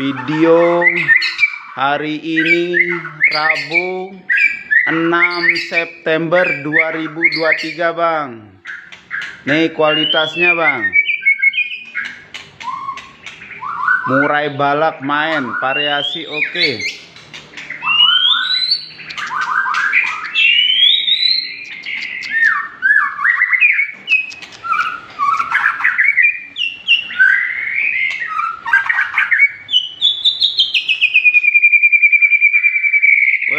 video hari ini Rabu 6 September 2023 Bang nih kualitasnya Bang murai balak main variasi oke okay.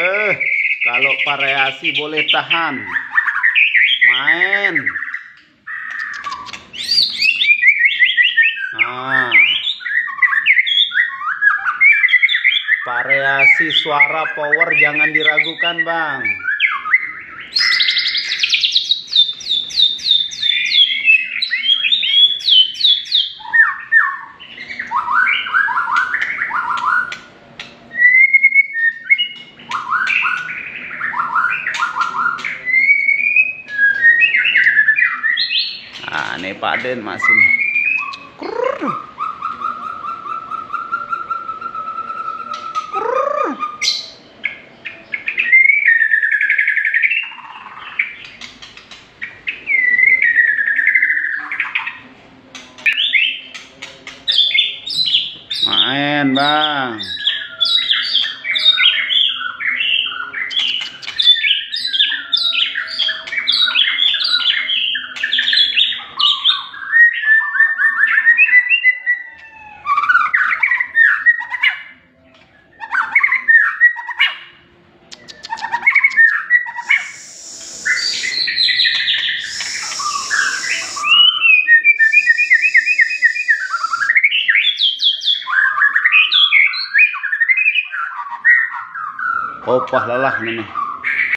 Weh, kalau variasi boleh tahan. Main. Nah. Variasi suara power jangan diragukan, Bang. Ini Pak Den masih. Main, Bang. Opah lelah nih.